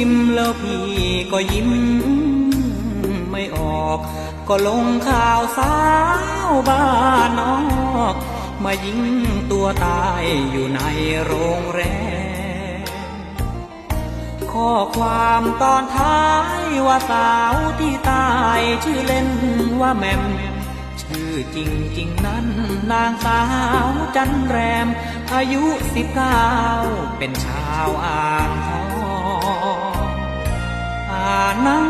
พิมแล้วพี่ก็ยิ้ม ไม่ออก ก็ลงข่าวสาวบ้านนอก มายิงตัวตายอยู่ในโรงแรมข้อความตอนท้ายว่าสาวที่ตายชื่อเล่นว่าแมมชื่อจริงจริงนั้น นางสาวจันแรม อายุสิบเก้าเป็นชาวอ่างทอง อ่านหนัง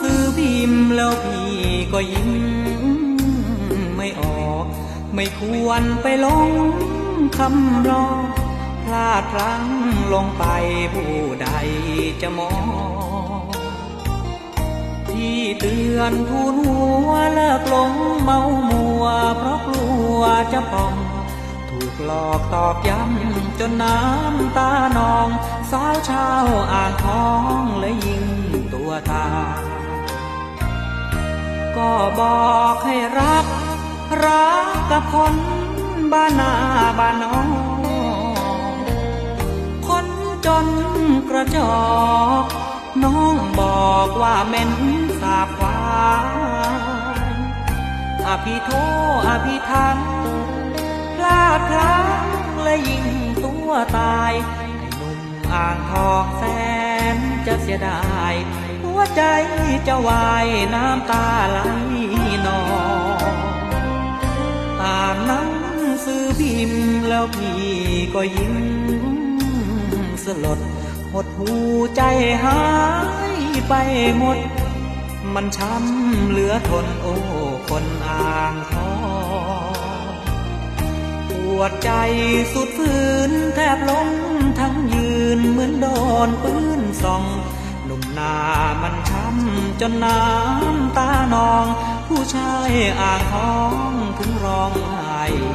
สือพิมพ์แล้วพี่ก็ยิ้ม ไม่ออก ไม่ควรไปลงคำรอพลาดพลั้งลงไปผู้ใดจะมอง ที่เตือนทูนหัวเลิกหลงเมามัว เพราะกลัวจะปอง ถูกหลอกตอกย้ำจนน้ำตานอง สาวชาวอ่างทองและยิง ตา ก็บอกให้รัก รักกับคนบ้านนาบ้านนองคนจนกระจอก น้องบอกว่าเม่นสาบควายอภิโทอภิทันพลาดพลั้งและยิงตัวตายไอ้หนุ่มอ่างทองแสนจะเสียดาย วใจจะวายน้ำตาไหลนองอ่านหนังสือพิมพ์แล้วพี่ก็ยิ้มสลดหดหูใจหายไปหมด มันช้ำเหลือทนโอ้คนอ่างทองปวดใจสุดฝืนแทบล้มทั้งยืนเหมือนโดนปืนส่อง หนุ่มนามันช้ำจนน้ำตานอง ผู้ชายอ่างทองถึงร้องไห้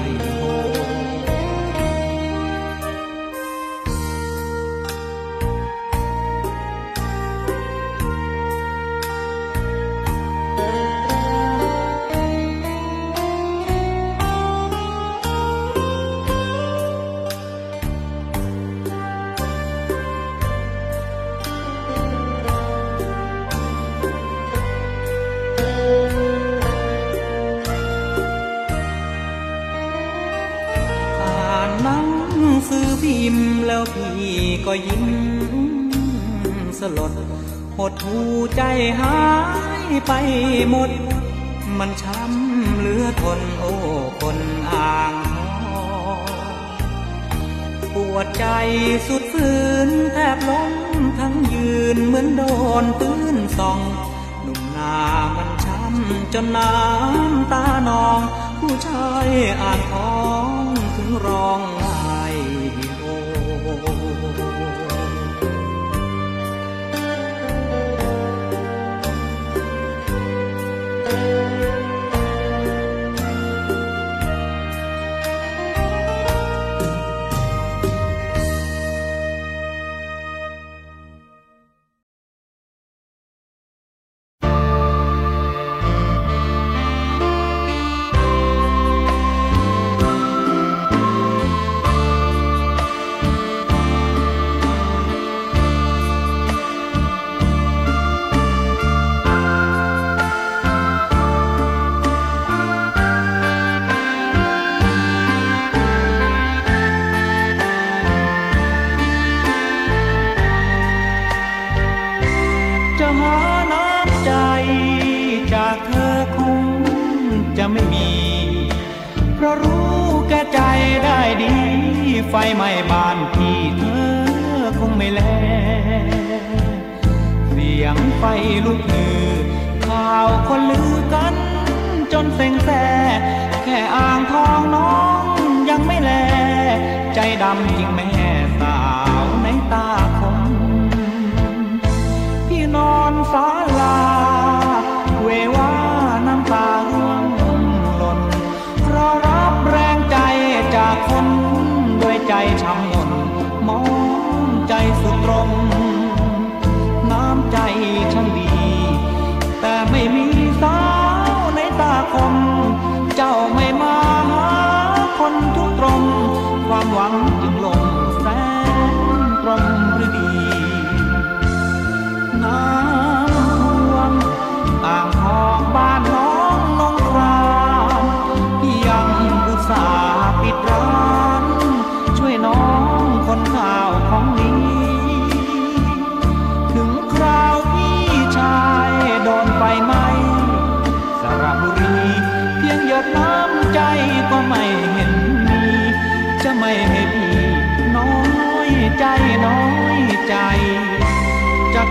สือพิมพ์แล้วพี่ก็ยิ้มสลดหดหูใจหายไปหมด มันช้ำเหลือทนโอ้คนอ่างทองปวดใจสุดฝืนแทบล้มทั้งยืนเหมือนโดนปืนส่องหนุ่มนามันช้ำจนน้ำตานอง ผู้ชายอ่านท้อ ไฟไหม้บ้านพี่เธอคงไม่แล เสียงไฟลุกฮือข่าวคนลือกัน จนเซ็งแซ่แค่อ่างทองน้องยังไม่แล ใจดำจริงแม่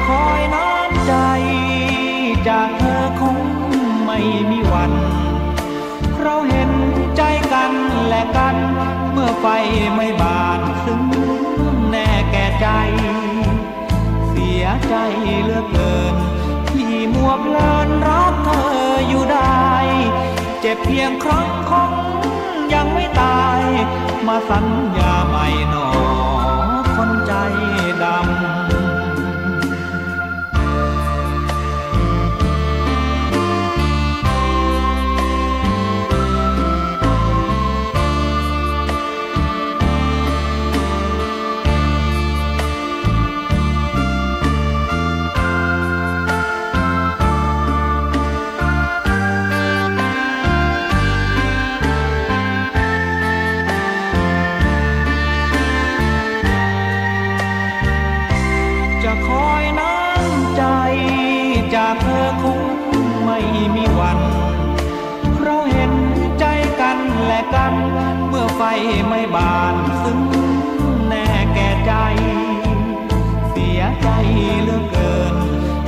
คอยน้ำใจ จากเธอคงไม่มีวัน เราเห็นใจกันและกัน เมื่อไฟไม่บานซึ้งแน่แก่ใจ เสียใจเหลือเกิน ที่มัวเพลินรักเธออยู่ได้ เจ็บเพียงครั้งคงยังไม่ตายมาสัญญ ไม่มีวันเราเห็นใจกันและกัน เมื่อไฟไม่บานซึ้งแน่แก่ใจ เสียใจเหลือเกิน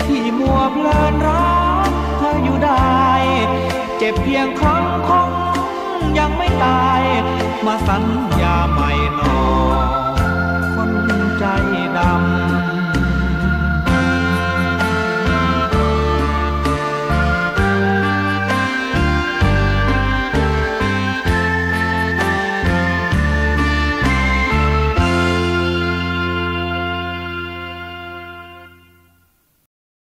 ที่มัวเพลินรักเธออยู่ได้ เจ็บเพียงครั้งคงยังไม่ตาย มาสัญญาใหม่หนอ